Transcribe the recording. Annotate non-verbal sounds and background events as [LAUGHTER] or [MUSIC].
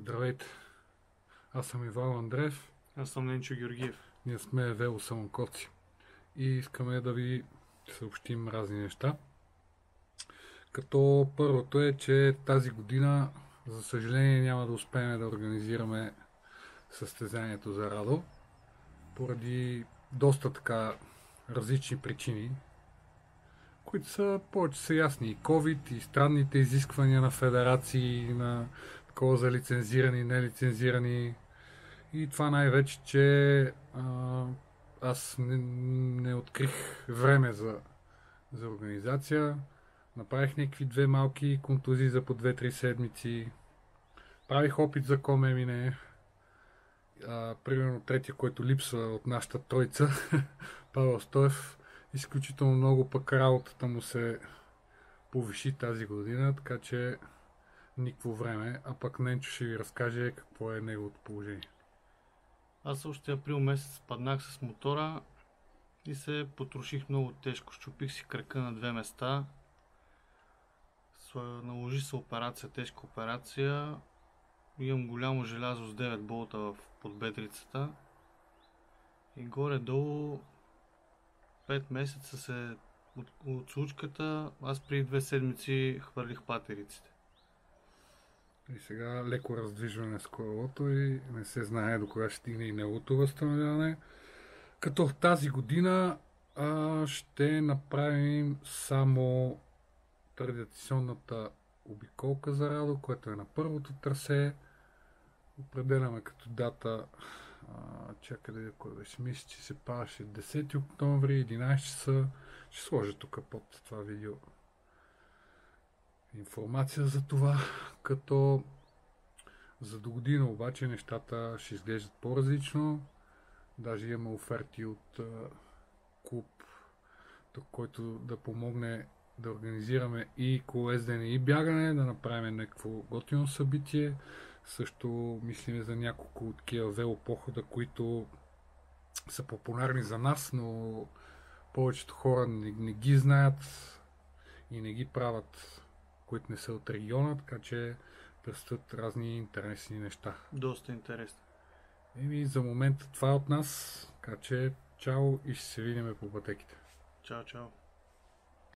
Здравейте! Аз съм Иван Андреев. Аз съм Ненчо Георгиев. Ние сме Вело Самокоци. И искаме да ви съобщим разни неща. Като първото е, че тази година, за съжаление, няма да успеем да организираме състезанието за Радо. Поради доста така различни причини, които са повече са ясни. И COVID, и странните изисквания на федерации, на такова за лицензирани, нелицензирани. И това най-вече, че а, аз не, не открих време за, за организация. Направих някакви две малки контузии за по 2-3 седмици. Правих опит за комемине. А, примерно третия, който липсва от нашата тройца, [LAUGHS] Павел Стоев, изключително много пък работата му се повиши тази година, така че никакво време, а пък Ненчо ще ви разкаже какво е неговото положение. Аз още април месец паднах с мотора и се потроших много тежко. Щупих си кръка на две места. Наложи се операция, тежка операция. Имам голямо желязо с 9 болта в подбедрицата. И горе-долу 5 месеца се от, от случката, аз преди две седмици хвърлих патериците. И сега леко раздвижване с колелото и не се знае до кога ще стигне и неговото възстановяване. Като тази година а, ще направим само традиционната обиколка за Радо, което е на първото трасе. Определяме като дата а, чакай да кой беше, мисля, че се падаше 10 октомври, 11 часа. Ще сложа тук под това видео информация за това, като за до година обаче нещата ще изглеждат по-различно. Даже имаме оферти от клуб, който да помогне да организираме и колездене и бягане, да направим някакво готино събитие. Също мислиме за няколко такива велопохода, които са популярни за нас, но повечето хора не, не ги знаят и не ги правят, които не са от региона, така че предстоят разни интересни неща. Доста интересно. Еми, за момента това е от нас, така че чао и ще се видим по пътеките. Чао, чао.